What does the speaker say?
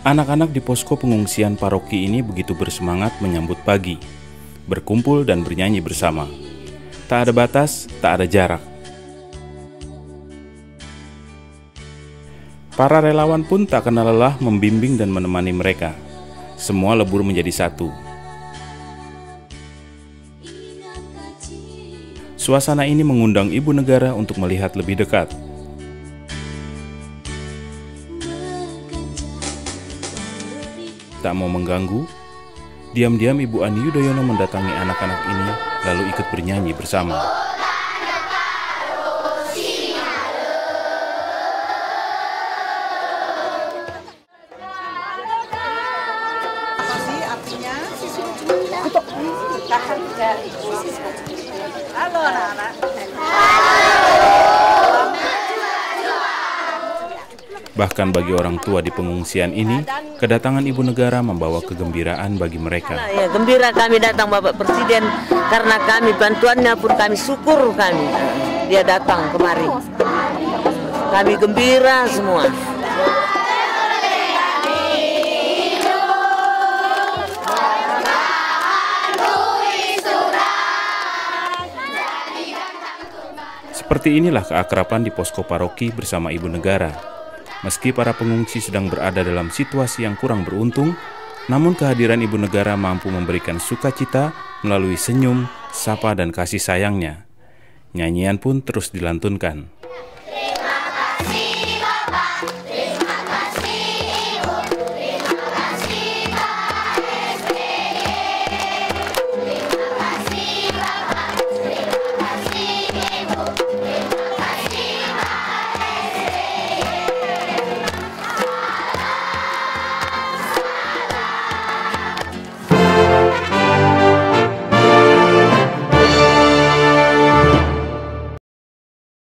Anak-anak di posko pengungsian paroki ini begitu bersemangat menyambut pagi, berkumpul dan bernyanyi bersama. Tak ada batas, tak ada jarak. Para relawan pun tak kenal lelah membimbing dan menemani mereka. Semua lebur menjadi satu. Suasana ini mengundang ibu negara untuk melihat lebih dekat Tak mau mengganggu, diam-diam Ibu Ani Yudhoyono mendatangi anak-anak ini lalu ikut bernyanyi bersama. Halo anak-anak. Bahkan bagi orang tua di pengungsian ini, kedatangan ibu negara membawa kegembiraan bagi mereka. Ya, gembira kami datang Bapak Presiden karena kami bantuannya pun kami syukur kami. Dia datang kemari. Kami gembira semua. Seperti inilah keakraban di posko paroki bersama ibu negara. Meski para pengungsi sedang berada dalam situasi yang kurang beruntung, namun kehadiran ibu negara mampu memberikan sukacita melalui senyum, sapa, dan kasih sayangnya. Nyanyian pun terus dilantunkan.